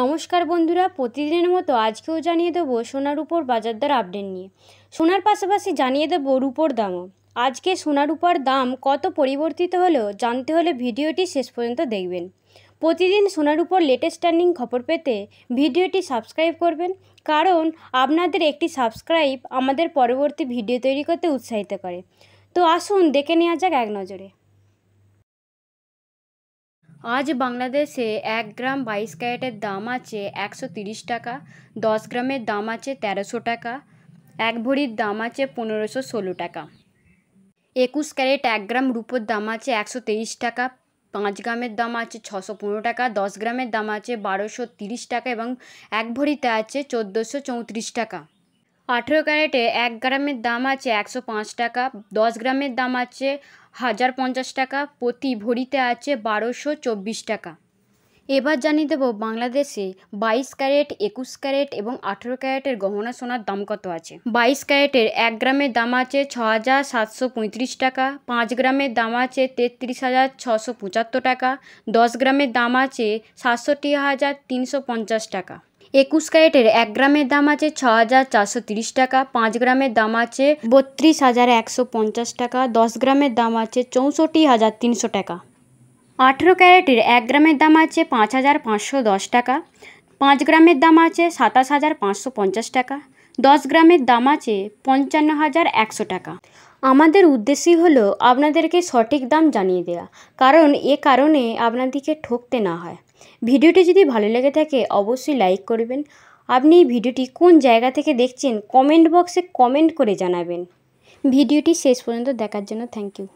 নমস্কার বন্ধুরা, প্রতিদিনের মতো আজকেও জানিয়ে দেবো সোনার উপর বাজার দর আপডেট নিয়ে। সোনার পাশাপাশি জানিয়ে দেবো রূপোর দামও। আজকে সোনার উপর দাম কত পরিবর্তিত হলো জানতে হলে ভিডিওটি শেষ পর্যন্ত দেখবেন। প্রতিদিন সোনার উপর লেটেস্ট টার্নিং খবর পেতে ভিডিওটি সাবস্ক্রাইব করবেন। কারণ আপনাদের একটি সাবস্ক্রাইব আমাদের পরবর্তী ভিডিও তৈরি করতে উৎসাহিত করে। তো আসুন দেখে নেওয়া যাক এক নজরে। আজ বাংলাদেশে এক গ্রাম বাইশ ক্যারেটের দাম আছে একশো তিরিশ টাকা, দশ গ্রামের দাম আছে তেরোশো টাকা, এক ভরির দাম আছে পনেরোশো ষোলো টাকা। একুশ ক্যারেট এক গ্রাম রুপোর দাম আছে একশো তেইশ টাকা, পাঁচ গ্রামের দাম আছে ছশো পনেরো টাকা, দশ গ্রামের দাম আছে বারোশো তিরিশ টাকা এবং এক ভরিতে আছে চোদ্দোশো চৌত্রিশ টাকা। আঠেরো ক্যারেটে এক গ্রামের দাম আছে একশো পাঁচ টাকা, দশ গ্রামের দাম আছে হাজার পঞ্চাশ টাকা, প্রতি ভরিতে আছে বারোশো চব্বিশ টাকা। এবার জানিয়ে দেবো বাংলাদেশে বাইশ ক্যারেট, একুশ ক্যারেট এবং আঠেরো ক্যারেটের গহনা সোনার দাম কত আছে। বাইশ ক্যারেটের এক গ্রামের দাম আছে ছ হাজার সাতশো পঁয়ত্রিশ টাকা, পাঁচ গ্রামের দাম আছে তেত্রিশ হাজার ছশো পঁচাত্তর টাকা, দশ গ্রামের দাম আছে সাতষট্টি হাজার তিনশো পঞ্চাশ টাকা। একুশ ক্যারেটের এক গ্রামের দাম আছে ছ হাজার চারশো তিরিশ টাকা, পাঁচ গ্রামের দাম আছে বত্রিশ হাজার একশো পঞ্চাশ টাকা, দশ গ্রামের দাম আছে চৌষট্টি হাজার তিনশো টাকা। আঠেরো ক্যারেটের এক গ্রামের দাম আছে পাঁচ হাজার পাঁচশো দশ টাকা, পাঁচ গ্রামের দাম আছে সাতাশ হাজার পাঁচশো পঞ্চাশ টাকা দশ গ্রামের দাম আছে পঞ্চান্ন হাজার একশো টাকা। আমাদের উদ্দেশ্যই হলো আপনাদেরকে সঠিক দাম জানিয়ে দেওয়া কারণ এ কারণে আপনাদেরকে ঠকতে না হয়। ভিডিওটি যদি ভালো লেগে থাকে, অবশ্যই লাইক করবেন। আপনি এই ভিডিওটি কোন জায়গা থেকে দেখছেন, কমেন্ট বক্সে কমেন্ট করে জানাবেন। ভিডিওটি শেষ পর্যন্ত দেখার জন্য থ্যাংক ইউ।